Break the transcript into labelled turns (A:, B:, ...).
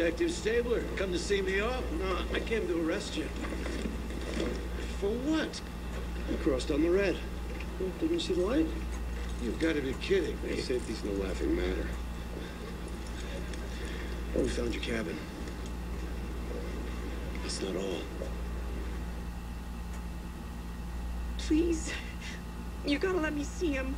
A: Detective Stabler, come to see me off?
B: No, I came to arrest you.
A: For what?
B: You crossed on the red. Well, Didn't you see the light?
A: You've got to be kidding
B: Hey,
A: me.
B: safety's no laughing matter. Well, we found your cabin. That's not all.
C: Please. You gotta let me see him.